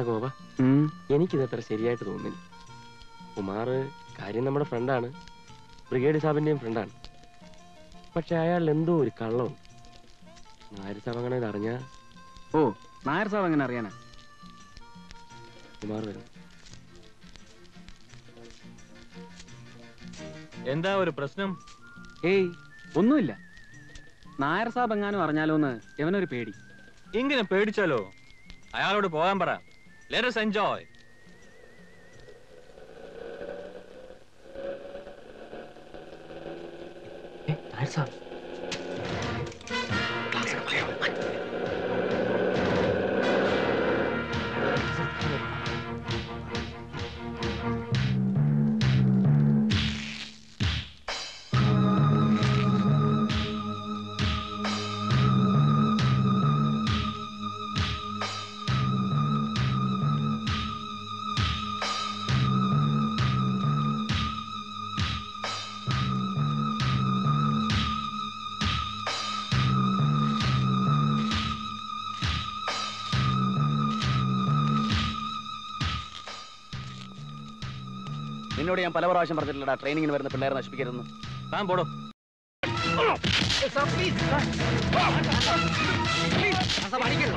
എടാ ഗോപ. എനിക്കിത് അത്ര ശരിയായിട്ട് തോന്നുന്നില്ല. കുമാർ കാര്യം നമ്മുടെ ഫ്രണ്ടാണ്. ബ്രിഗേഡ് സാബിന്റെയും ഫ്രണ്ടാണ്. പക്ഷെ അയാൾ എന്തോ ഒരു കള്ളവും. നായർ സാബ് അങ്ങനെ ഇത് അറിഞ്ഞാ ഓ നായർ സാബ് അങ്ങനെ അറിയാനാ? കുമാർ വരും. എന്താ ഒരു പ്രശ്നം? ഏയ് ഒന്നുമില്ല. നായർ സാബ് എങ്ങാനും അറിഞ്ഞാലോന്ന് ഇവനൊരു പേടി. ഇങ്ങനെ പേടിച്ചാലോ? അയാളോട് പോകാൻ പറ. ലെറ്റസ് എൻജോയ് നായർ സാബ് നിന്നോട് ഞാൻ പല പ്രാവശ്യം പറഞ്ഞിട്ടില്ലടാ. ട്രെയിനിങ്ങിന് വരുന്ന പിള്ളേരെ നശിപ്പിക്കരുതെന്ന്. താൻ പോടോ. അയ്യോ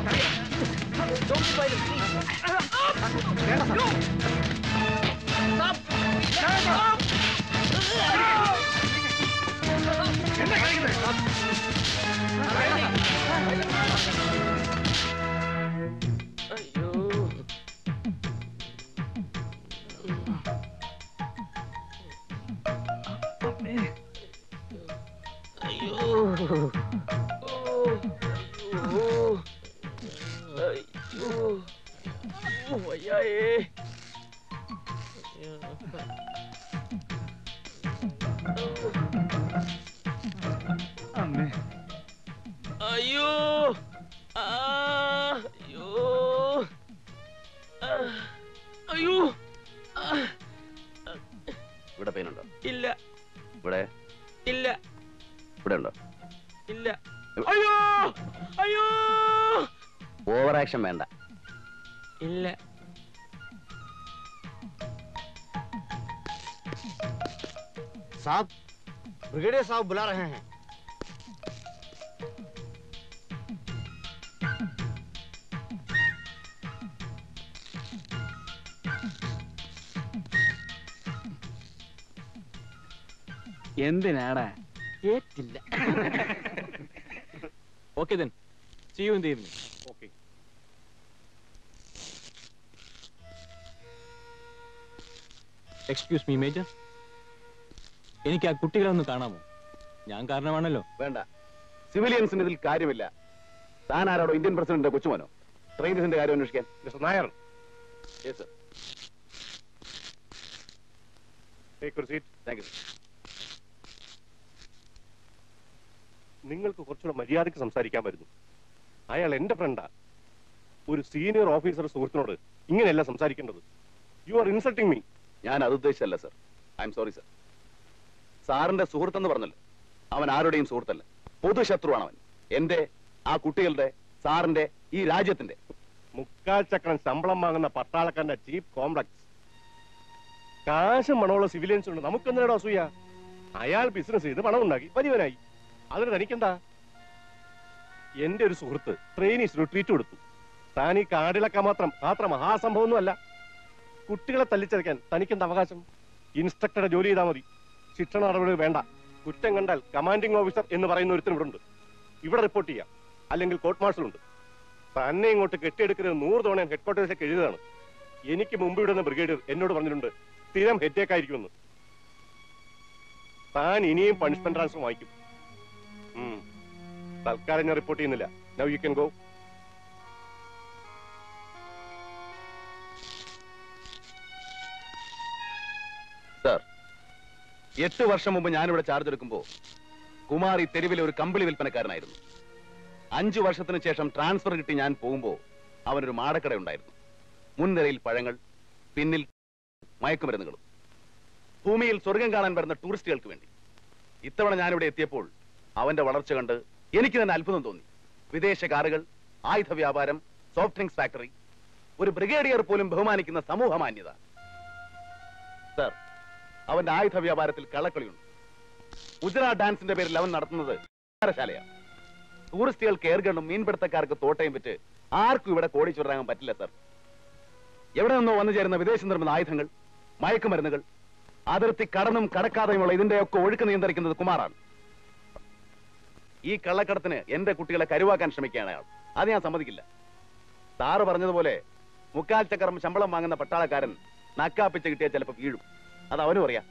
വേഷം വേണ്ട. ഇല്ല. സാബ് ബ്രിഗേഡിയർ സാബ് ബുലാ രഹേ ഹൈ. എന്തിനാടാ? ഏറ്റില്ല okay then see you in the evening excuse me major എനിക്ക് ആ കുട്ടികളെ ഒന്ന് കാണാമോ? ഞാൻ കാരണമാണല്ലോ. വേണ്ട. സിവിലിയൻസിന് ഇതിൽ കാര്യമില്ല. താൻ ആരാടോ ഇന്ത്യൻ പ്രസിഡന്റ് കൊച്ചുമോനോ? ട്രെയിനേഴ്സിന്റെ കാര്യം അന്വേഷിക്കാൻ. മിസ്റ്റർ നായർ. നിങ്ങൾക്ക് കുറച്ചുകൂടെ മര്യാദയ്ക്ക് സംസാരിക്കാൻ വരുന്നു അയാൾ എന്റെ ഫ്രണ്ടാ ഒരു സീനിയർ ഓഫീസർ സുഹൃത്തിനോട് ഇങ്ങനെയല്ല സംസാരിക്കേണ്ടത്. യു ആർ ഇൻസൾട്ടിങ് മീ ഞാൻ അത് ഉദ്ദേശിച്ചല്ല sir I M sorry sir സാറിന്റെ സുഹൃത്തെന്ന് പറഞ്ഞല്ലോ. അവൻ ആരുടെയും സുഹൃത്തല്ല. പൊതുശത്രുവാണ് അവൻ എന്റെ ആ കുട്ടികളുടെ സാറിന്റെ ഈ രാജ്യത്തിന്റെ. മുക്കാൽ ചക്രം ശമ്പളം വാങ്ങുന്ന പട്ടാളക്കാരന്റെ ചീഫ് കോംപ്ലക്സ്. കാശ് മണമുള്ള സിവിലിയൻസ് ഉണ്ട്. നമുക്ക് നമുക്കെന്തിനാടോ അസൂയ? അയാൾ ബിസിനസ് ചെയ്ത് പണം ഉണ്ടാക്കി വലിയവനായി. അതിന് തനിക്കെന്താ? എന്റെ ഒരു സുഹൃത്ത് ട്രെയിനീസിന് ട്രീറ്റ് കൊടുത്തു. താൻ ഈ കാടിളക്കാൻ മാത്രം അത്ര മഹാസംഭവമൊന്നുമല്ല. കുട്ടികളെ തല്ലിച്ചതയ്ക്കാൻ തനിക്കെന്ത് അവകാശം? ഇൻസ്ട്രക്ടറുടെ ജോലി ചെയ്താൽ മതി. ശിക്ഷണ നടപടികൾ വേണ്ട. കുറ്റം കണ്ടാൽ കമാൻഡിംഗ് ഓഫീസർ എന്ന് പറയുന്ന ഒരുത്തൻ ഇവിടെ ഉണ്ട് ഇവിടെ റിപ്പോർട്ട് ചെയ്യാം. അല്ലെങ്കിൽ കോർട്ട് മാർഷൽ ഉണ്ട്. തന്നെ ഇങ്ങോട്ട് കെട്ടിയെടുക്കുന്നത് നൂറ് തവണ ഞാൻ ഹെഡ്ക്വാർട്ടേഴ്സിലേക്ക് എഴുതിയതാണ്. എനിക്ക് മുമ്പ് ഇവിടുന്ന ബ്രിഗേഡിയർ എന്നോട് പറഞ്ഞിട്ടുണ്ട് സ്ഥിരം ഹെഡേക്ക് ആയിരിക്കുമെന്ന് താൻ ഇനിയും പണിഷ്മെന്റ് ട്രാൻസ്ഫർ വാങ്ങിക്കും. തൽക്കാലം ഞാൻ റിപ്പോർട്ട് ചെയ്യുന്നില്ല. Now you can go sir എട്ട് വർഷം മുമ്പ് ഞാനിവിടെ ചാർജ് എടുക്കുമ്പോ കുമാർ ഈ തെരുവിലെ ഒരു കമ്പിളി വിൽപ്പനക്കാരനായിരുന്നു. അഞ്ചു വർഷത്തിന് ശേഷം ട്രാൻസ്ഫർ കിട്ടി ഞാൻ പോകുമ്പോ അവനൊരു മാടക്കട ഉണ്ടായിരുന്നു. മുൻനിരയിൽ പഴങ്ങൾ പിന്നിൽ മയക്കുമരുന്നുകളും. ഭൂമിയിൽ സ്വർഗം കാണാൻ വരുന്ന ടൂറിസ്റ്റുകൾക്ക് വേണ്ടി. ഇത്തവണ ഞാനിവിടെ എത്തിയപ്പോൾ അവന്റെ വളർച്ച കണ്ട് എനിക്ക് തന്നെ അത്ഭുതം തോന്നി. വിദേശ കാറുകൾ ആയുധ വ്യാപാരം സോഫ്റ്റ് ഡ്രിങ്ക്സ് ഫാക്ടറി ഒരു ബ്രിഗേഡിയർ പോലും ബഹുമാനിക്കുന്ന സമൂഹ മാന്യത സർ അവന്റെ ആയുധ വ്യാപാരത്തിൽ കള്ളക്കളിയുണ്ട്. ഉജറ ഡാൻസിന്റെ പേരിൽ അവൻ നടത്തുന്നത് ടൂറിസ്റ്റുകൾക്ക് ഏർഗണ്ണും മീൻപിടുത്തക്കാർക്ക് തോട്ടയും വിറ്റ് ആർക്കും ഇവിടെ കോടിച്ചുടങ്ങാൻ പറ്റില്ല സർ. എവിടെ നിന്നോ വന്നു ചേരുന്ന വിദേശ നിർമ്മിത ആയുധങ്ങൾ മയക്കുമരുന്നുകൾ അതിർത്തി കടന്നും കടക്കാതെയുമുള്ള ഇതിന്റെയൊക്കെ ഒഴുക്ക് നിയന്ത്രിക്കുന്നത് കുമാറാണ്. ഈ കള്ളക്കടത്തിന് എന്റെ കുട്ടികളെ കരുവാക്കാൻ ശ്രമിക്കുകയാണ് അയാൾ. അത് ഞാൻ സമ്മതിക്കില്ല. സാറ് പറഞ്ഞതുപോലെ മുക്കാൽ ചക്രം ശമ്പളം വാങ്ങുന്ന പട്ടാളക്കാരൻ നക്കാപ്പിച്ച് കിട്ടിയാൽ ചിലപ്പോൾ വീഴും. അത് അവനും അറിയാം.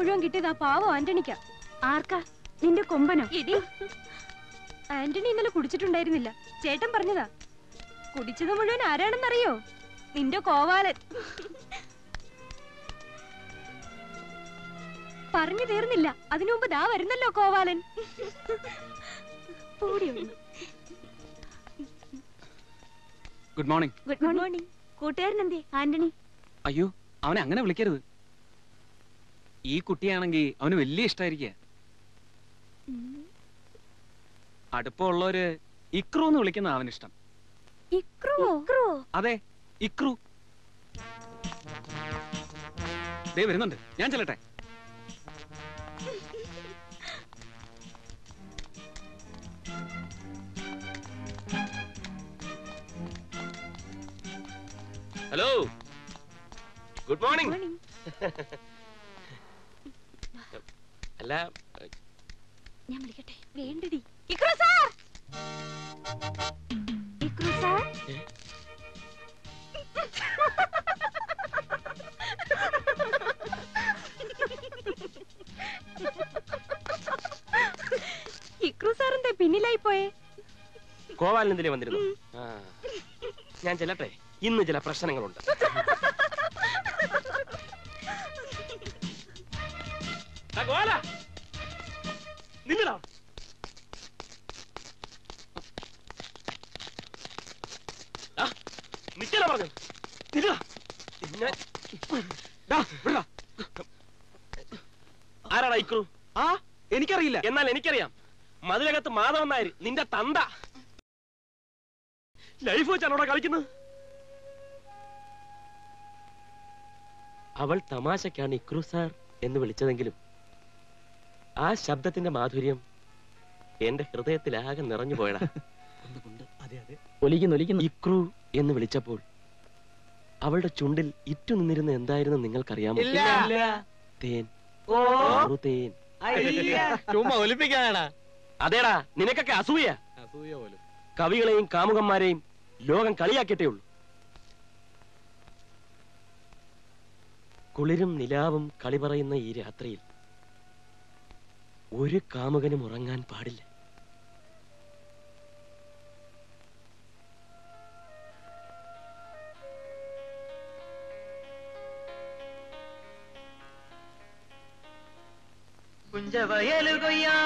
മുഴുവൻ കിട്ടിയത് ആ പാവം ആന്റണിക്ക. ആർക്കാ? നിന്റെ കൊമ്പനോ? ഇടി. ആന്റണി ഇന്നലെ കുടിച്ചിട്ടുണ്ടായിരുന്നില്ല. ചേട്ടൻ പറഞ്ഞതാ. കുടിച്ചത് മുഴുവൻ ആരാണെന്നറിയോ? നിന്റെ കോവാലൻ. പറഞ്ഞു തീർന്നില്ല. അതിനു മുമ്പ് ദാ വരുന്നല്ലോ Kovalan. Good morning good morning കൂട്ടുകാരൻ എന്തേ ആന്റണി. അയ്യോ അവനെ അങ്ങനെ വിളിക്കരുത്. ഈ കുട്ടിയാണെങ്കിൽ അവന് വലിയ ഇഷ്ടമായിരിക്കുക അടുപ്പമുള്ളവര് ഇക്രു എന്ന് വിളിക്കുന്ന അവനിഷ്ടം ഇക്രു? അതെ ഇക്രു. ദേ വരുന്നുണ്ട്. ഞാൻ ചെല്ലട്ടെ. ഹലോ ഗുഡ് മോർണിംഗ് അല്ല ഞാൻ വിളിക്കട്ടെ. വേണ്ടടി. Ikru sir! Ikru sir? Ikru sir എന്താ പിന്നിലായി പോയേ. ഗോപാലൻ എന്തിലേ വന്നിരുന്നു? ആ. ഞാൻ ചെല്ലട്ടെ. ഇന്ന് ചില പ്രശ്നങ്ങളുണ്ട്. ആരാടാ ഇക്രു ആ എനിക്കറിയില്ല. എന്നാൽ എനിക്കറിയാം. മതിലകത്ത് മാധവൻ നായർ നിന്റെ തന്ത. ലൈഫ് വെച്ചാണോടാ കളിക്കുന്നത്? അവൾ തമാശക്കാണ് ഇക്രു സാർ എന്ന് വിളിച്ചതെങ്കിലും ആ ശബ്ദത്തിന്റെ മാധുര്യം എന്റെ ഹൃദയത്തിലാകെ നിറഞ്ഞു പോയടാ ഒലിക്കുന്നു ഒലിക്കുന്നു. ഇക്രു എന്ന് വിളിച്ചപ്പോൾ അവളുടെ ചുണ്ടിൽ ഇറ്റു നിന്നിരുന്ന എന്തായിരുന്നു നിങ്ങൾക്കറിയാമോ? തേൻ. ആറു തേൻ. ചുമ്മാ ഒലിപ്പിക്കാനാടാ അതേടാ നിനക്കൊക്കെ അസൂയ. അസൂയ പോലും. കവികളെയും കാമുകന്മാരെയും ലോകം കളിയാക്കിയിട്ടേ ഉള്ളൂ. കുളിരും നിലാവും കളി പറയുന്ന ഈ രാത്രിയിൽ ഒരു കാമുകനും ഉറങ്ങാൻ പാടില്ല. நெஞ்ச வயலுகையா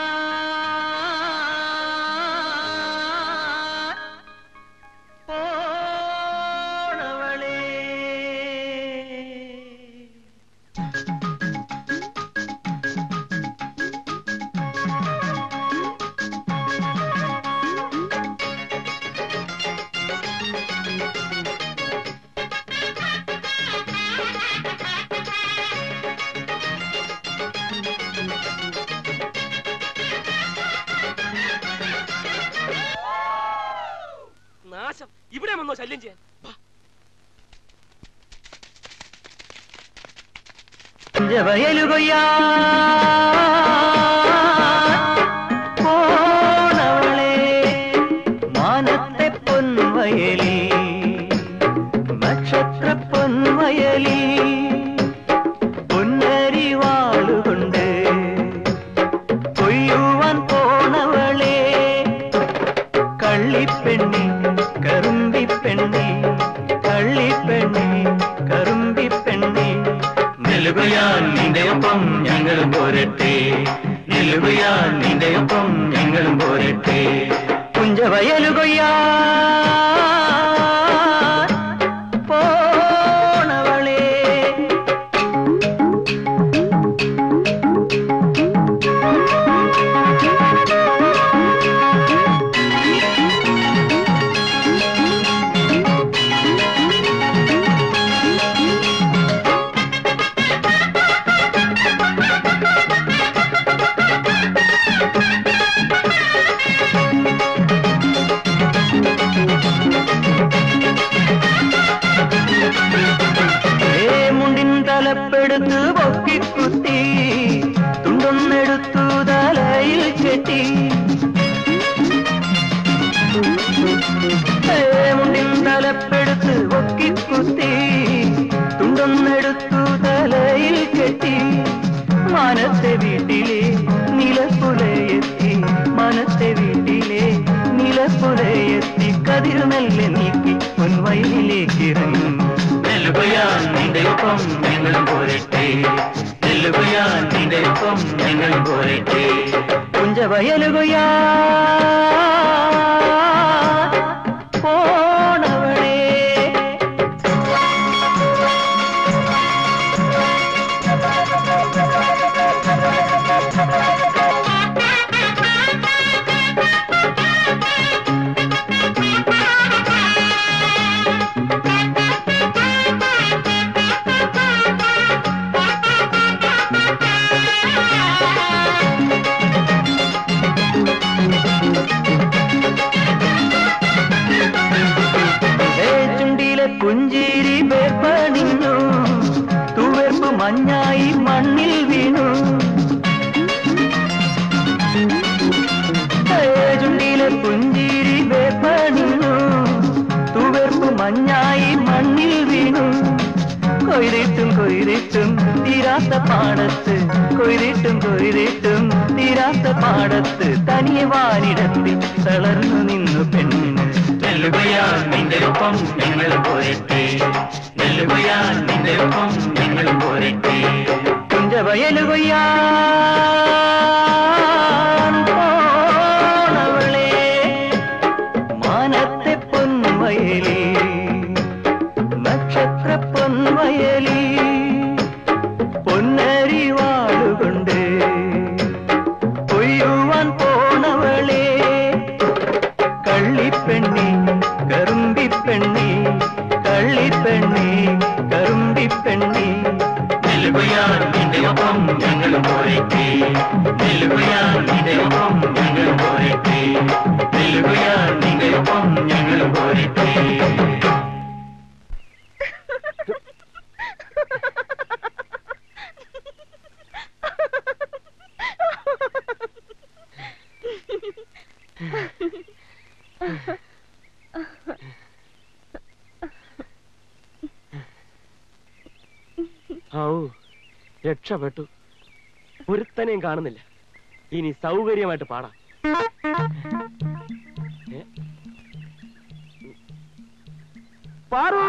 നാശം ഇവിടെ വന്നോ ശല്യം ചെയ്യാൻ. വാ. வயலுகுயான் நினைப்பும் நினைவுரைத்தே குஞ்ச வயலுகுயான் മഞ്ഞായി മണ്ണിൽ വീണു. ചുണ്ടിയിലെ പുഞ്ചീരി വേപ്പണിയു തുവർപ്പ് മഞ്ഞായി മണ്ണിൽ വീണു. കൊയ്തിട്ടും കൊയ്തിട്ടും തീരാത്ത പാടത്ത്. കൊയ്തിട്ടും കൊയ്തിട്ടും തീരാത്ത പാടത്ത്. തനിയെ വാനിടത്തിൽ തളർന്നു നിന്നു പെണ്ണിന്. ചെല്ലുകയാ നിന്റെ ഒപ്പം നിങ്ങൾ പോയിട്ട് കുഞ്ചവയലുകൊയ്യാൻ നിന്റെ ഒപ്പം നിങ്ങൾ പോരട്ടെ. ഔ രക്ഷപ്പെട്ടു. ഒരുത്തനെയും കാണുന്നില്ല. ഇനി സൗകര്യമായിട്ട് പാടാം. പാറു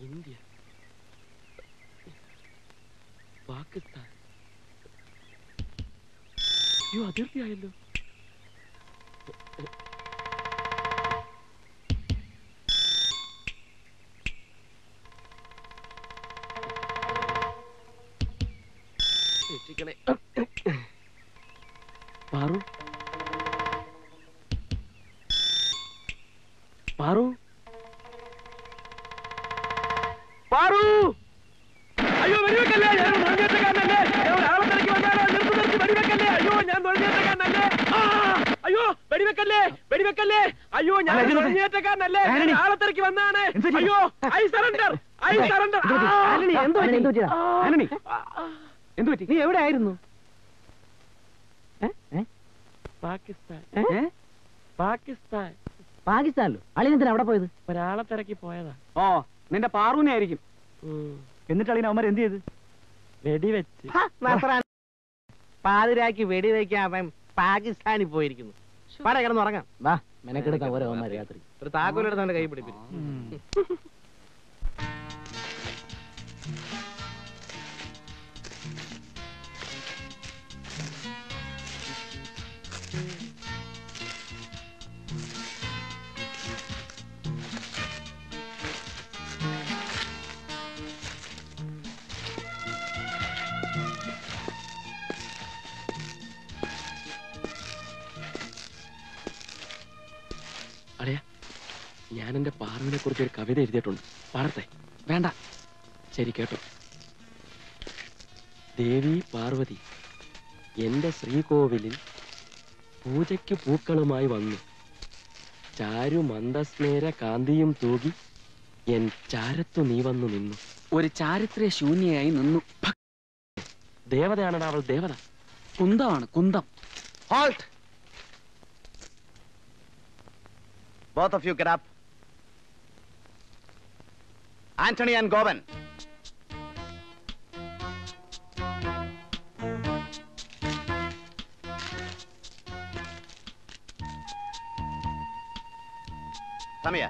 ഇന്ത്യ പാകിസ്ഥാൻ അയ്യോ അതിർത്തിയായല്ലോ. രക്ഷിക്കണേ പാകിസ്ഥാൻ. പാകിസ്ഥാൻ. പാകിസ്ഥാനിലോ? അളിനെന്തിനാ അവിടെ പോയത്? ഒരാളെ തിരക്കി പോയതാ. ഓ നിന്റെ പാറൂനെ ആയിരിക്കും. എന്നിട്ട് അളിയൻ അവന്മാർ എന്ത് ചെയ്ത്? വെടിവെച്ച്. പാതിരാക്കി വെടിവെക്കാൻ അവൻ പാകിസ്ഥാനിൽ പോയിരിക്കുന്നു. പട കിടന്നുറങ്ങാം വാ മെനക്കെടുക്കാൻ ഓരോ രാത്രി. ഒരു താക്കോലെടുത്ത് അവന്റെ കൈ പിടിപ്പിക്കും. ഞാൻ എന്റെ പാറുവിനെ കുറിച്ച് ഒരു കവിത എഴുതിയിട്ടുണ്ട്. പാടത്തെ വേണ്ട. ശരി കേട്ടോ. ദേവി പാർവതി എന്റെ ശ്രീകോവിലിൽ പൂജയ്ക്ക് പൂക്കളുമായി വന്നു. ചാരു മന്ദസ്നേര കാന്തിയും തൂകി എൻ ചാരത്തു നീ വന്നു നിന്നു. ഒരു ചാരിത്രയ ശൂന്യയായി നിന്നു. ദേവതയാണടാ അവൾ ദേവത. കുന്തമാണ് കുന്തം. Halt Both of you get up. Anthony and Govan. Come here.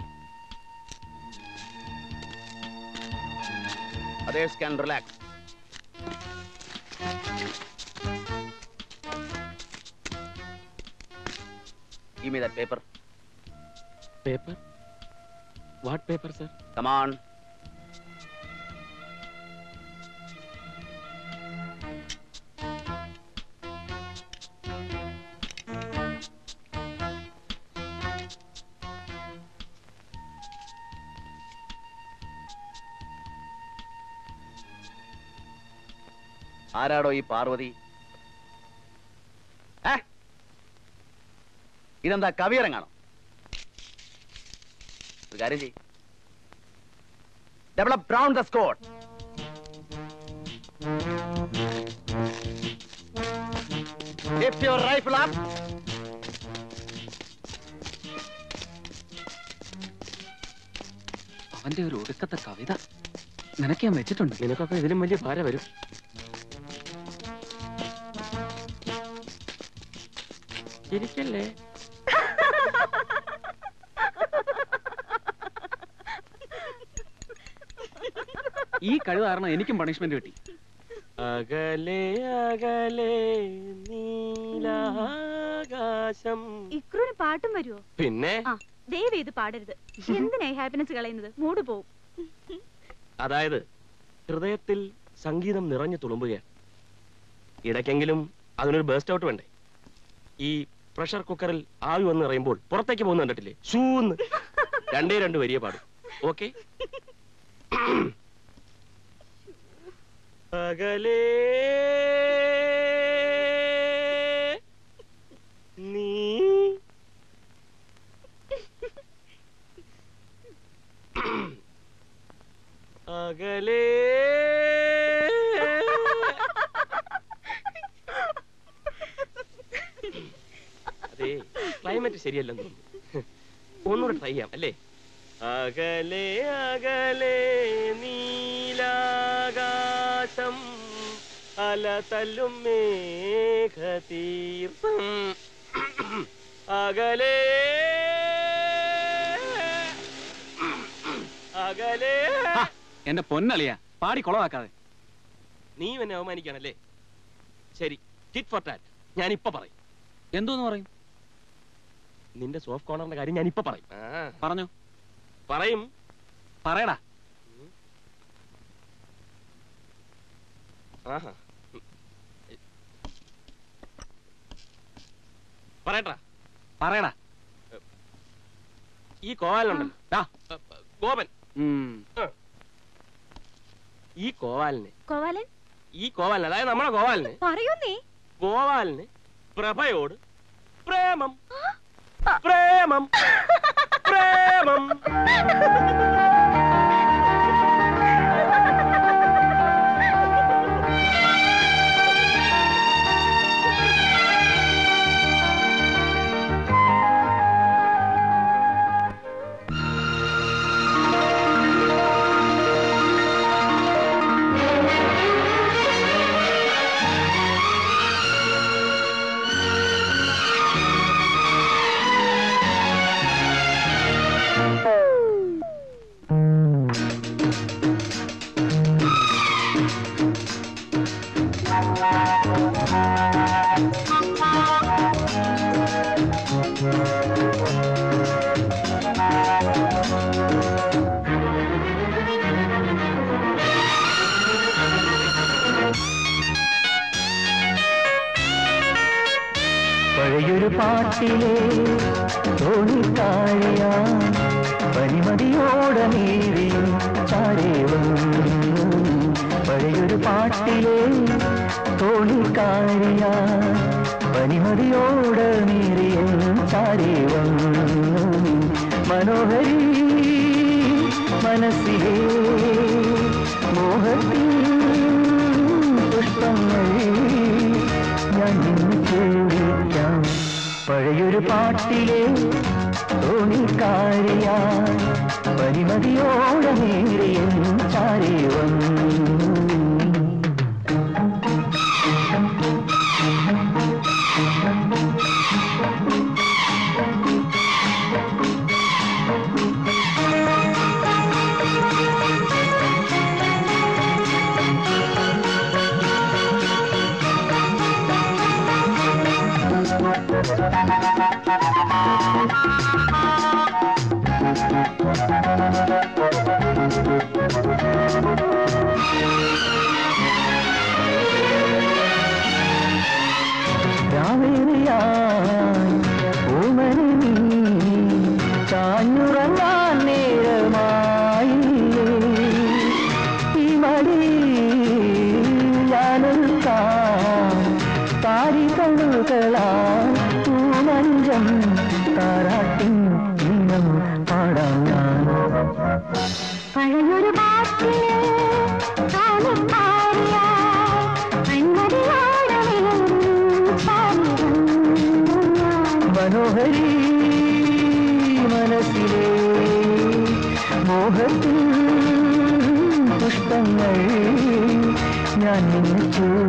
Others can relax. Give me that paper. Paper what paper sir Come on. ആരാടോ ഈ പാർവതി? ഏ? ഇതെന്താ കവിയിറങ്ങാണോ ഒരു കാര്യം ചെയ് develop Brown the Scott Lift your rifle up. അവന്റെ ഒരു ഒടുക്കത്തെ കവിത നിനക്ക് ഞാൻ വെച്ചിട്ടുണ്ട്. നിനക്കൊക്കെ ഇതിലും വലിയ ഭാര വരും. ചിരിക്കല്ലേ ഈ കഴിവ് കാരണം എനിക്കും പണിഷ്മെന്റ് കിട്ടി. അകലെ അകലെ നീലാകാശം. ഇക്രൂന് പാട്ടും വരുമോ പിന്നെ? ദയവ് ഇത് പാടരുത്. എന്തിനായി ഹാപ്പിനെസ് കളയുന്നത്? മൂട് പോവും. അതായത് ഹൃദയത്തിൽ സംഗീതം നിറഞ്ഞു തുളുമ്പുകയാണ്. ഇടയ്ക്കെങ്കിലും അതിനൊരു ബേസ്റ്റ് ഔട്ട് വേണ്ടേ? ഈ പ്രഷർ കുക്കറിൽ ആവി വന്ന് നിറയുമ്പോൾ പുറത്തേക്ക് പോകുന്ന കണ്ടിട്ടില്ലേ? ഷൂന്ന് രണ്ടേ രണ്ട് വരിയ പാടും. ഓക്കെ? പകലേ നീ അകലേ അതെ ക്ലൈമറ്റ് ശരിയല്ലെന്ന് തോന്നുന്നു. ഒന്നുകൂടെ ട്രൈ ചെയ്യാം അല്ലേ? അകലെ അകലെ നീലാകാശം അല തല്ലും മേഘതീർത്ഥം. അകലെ അകലെ. എന്റെ പൊന്നളിയ പാടി കൊളവാക്കാതെ. നീ എന്നെ അവമാനിക്കാണല്ലേ ശരി ടിറ്റ് ഫോർ ടാറ്റ് ഞാൻ ഇപ്പൊ പറയും. എന്തോന്ന് പറയും? നിന്റെ സോഫ്റ്റ് കോർണറിന്റെ കാര്യം ഞാൻ ഇപ്പൊ പറയും പറഞ്ഞു. പറയും. പറയടാ. ആഹാ. പറയട്ടാ. പറയടാ. ഈ കോവാലുണ്ടല്ലോ ഗോപൻ. ഈ കോവാലിന്. കോവാലൻ? ഈ കോവാലിന് അതായത് നമ്മുടെ കോവാലിന്. പറയൂന്നേ. കോവാലിന് പ്രഭയോട് പ്രേമം. പ്രേമം. പ്രേമം. പരിമതിയോടെ നീരി ചാരേവം പഴയൊരു പാട്ടിലെ തോണിക്കാഴിയാ പരിമതിയോടെ നീരിയ ചാരേവം മനോഹരി മനസ്സിലെ മോഹത്തിൽ പുഷ്പങ്ങൾ ഞാൻ നിന്ന് ചോദിക്കാം പഴയൊരു പാട്ടിലെ തോണിക്കാരിയാ പരിമതിയോടെ നേരിയ ചാരി വന്നു. പുഷ്പങ്ങൾ